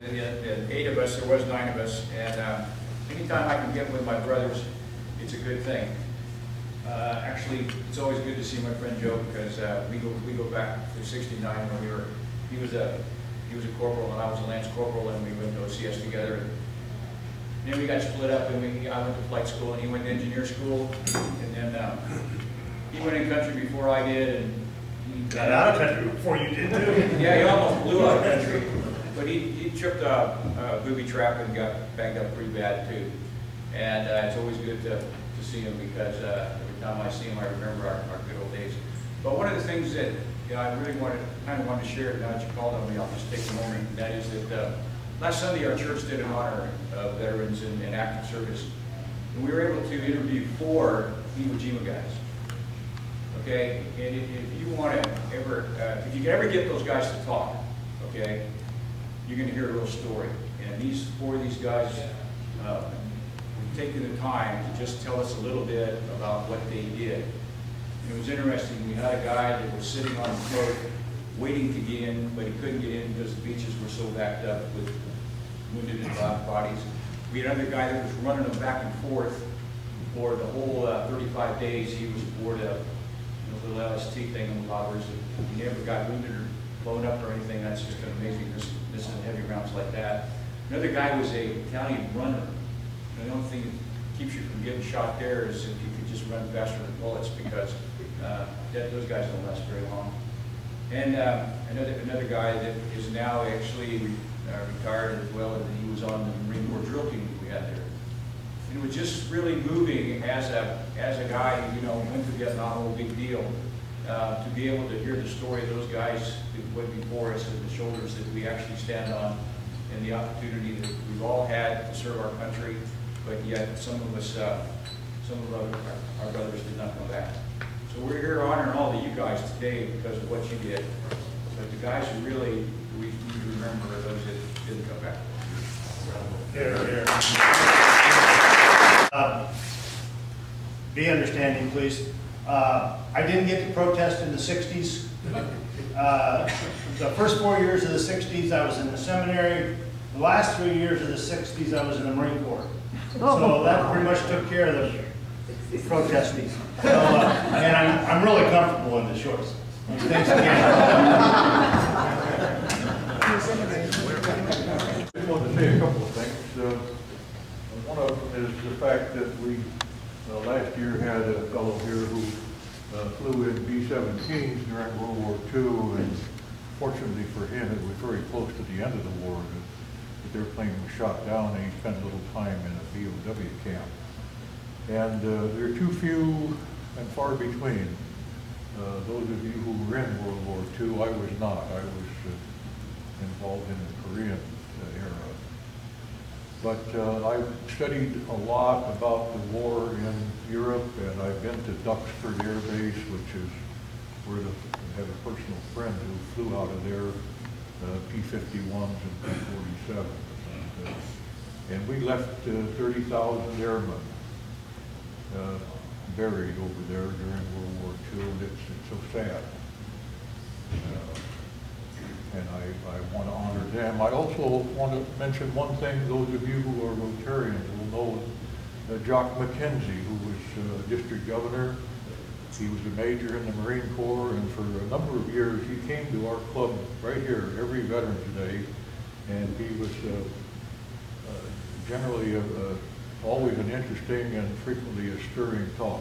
The- the eight of us, there was nine of us, and uh, anytime I can get with my brothers, it's a good thing. Uh, Actually, it's always good to see my friend Joe, because uh, we go, we go back to sixty-nine when we were, he was a, he was a corporal and I was a lance corporal, and we went to OCS together. And Then we got split up, and we, I went to flight school, and he went to engineer school, and then uh, he went in country before I did, and he Got out of country before you did too. yeah, he almost blew out of country, but he, he tripped a, a booby trap and got banged up pretty bad too. And uh, it's always good to, to see him because uh, every time I see him, I remember our, our good old days. But one of the things that, you know, I really wanted, kind of wanted to share, now that you called on me, I'll just take a moment, and that is that, uh, last Sunday, our church did an honor of veterans in, in active service. And we were able to interview four Iwo Jima guys. Okay, and if, if you want to ever, uh, if you can ever get those guys to talk, okay, you're gonna hear a real story. And these, four of these guys, uh, have taken the time to just tell us a little bit about what they did. And it was interesting, we had a guy that was sitting on a float, waiting to get in, but he couldn't get in because the beaches were so backed up with wounded and black bodies. We had another guy that was running them back and forth for the whole uh, 35 days. He was aboard a you know, little LST thing on the lobbers. He never got wounded or blown up or anything. That's just amazing. This, this is heavy rounds like that. Another guy was a battalion runner. The only thing that keeps you from getting shot there is if you could just run faster than bullets because uh, that, those guys don't last very long. And uh, another, another guy that is now actually uh, retired as well, and he was on the Marine Corps drill team that we had there. And it was just really moving as a, as a guy, you know, went to Vietnam, a big deal, uh, to be able to hear the story of those guys who went before us and the shoulders that we actually stand on and the opportunity that we've all had to serve our country, but yet some of us, uh, some of our, our brothers did not come back. So we're here honoring all of you guys today because of what you did. But the guys who really, we need to remember are those that didn't come back. Here, here. Uh, Be understanding, please. Uh, I didn't get to protest in the 60s. Uh, The first four years of the 60s, I was in the seminary. The last three years of the 60s, I was in the Marine Corps. So that pretty much took care of the protesting. So, uh, And I'm, I'm really comfortable in the shorts. Thanks again. I just wanted to say a couple of things. Uh, One of them is the fact that we, uh, last year had a fellow here who uh, flew in B-17s during World War II, and fortunately for him, it was very close to the end of the war. that The airplane was shot down, and he spent a little time in a POW camp. And uh, there are too few and far between. Uh, Those of you who were in World War II, I was not. I was uh, involved in the Korean uh, era. But uh, I've studied a lot about the war in Europe, and I've been to Duxford Air Base, which is where the, I have a personal friend who flew out of there, uh, P-51s and P-47s. And, uh, And we left uh, 30,000 airmen uh, buried over there during World War II, and it's, it's so sad. And I, I want to honor them. I also want to mention one thing, those of you who are Rotarians will know uh, Jock McKenzie, who was uh, district governor. He was a major in the Marine Corps, and for a number of years, he came to our club right here every Veterans Day, and he was uh, uh, generally a, a, always an interesting and frequently a stirring talk.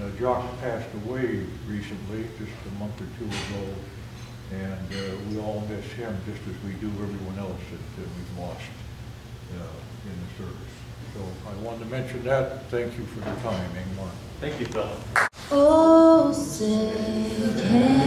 Uh, Jock passed away recently, just a month or two ago, and uh, we all miss him just as we do everyone else that, that we've lost uh, in the service. So I wanted to mention that. Thank you for the time, Ingmar. Thank you, Phil. Oh, say,